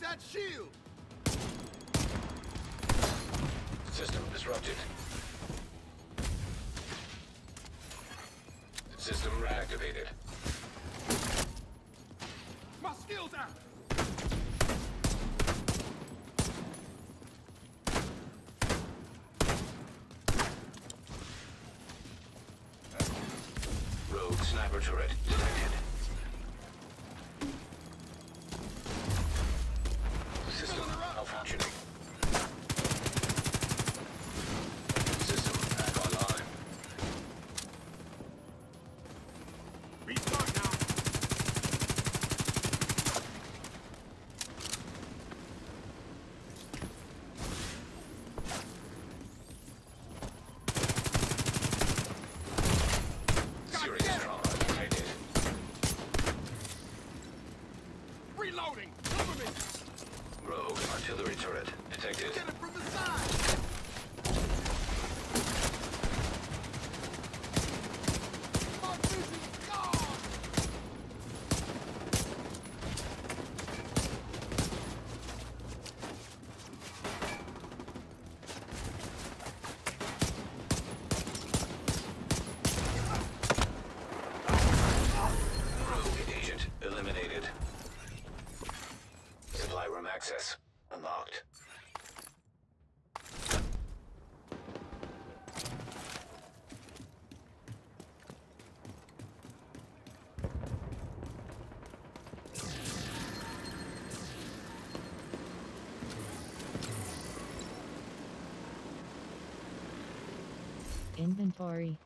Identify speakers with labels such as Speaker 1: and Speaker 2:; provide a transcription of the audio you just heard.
Speaker 1: that shield!
Speaker 2: System disrupted. System reactivated.
Speaker 1: My skill's out!
Speaker 2: Rogue sniper turret detected. System malfunctioning. System back online.
Speaker 1: Restart now!
Speaker 2: Serious
Speaker 1: damn it.
Speaker 2: trauma detected.
Speaker 1: Reloading! Cover me!
Speaker 2: Rogue artillery turret detected. Access unlocked.
Speaker 3: Inventory.